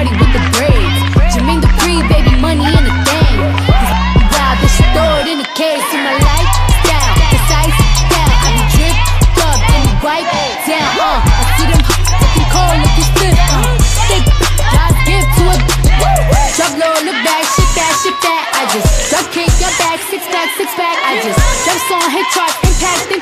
party with the braids. Jermaine Dupri, baby, money in the thing. This wild, this shit throw it in the case. In my lifestyle, precise style. I be dripped up, and wipe down. Uh, I see them looking cold, looking stiff. Uh, thick, God's gift to a Drop low, look back, shit that, shit that. I just drop kick your back, six pack, six pack. I just jump on hit charts, impact, impact.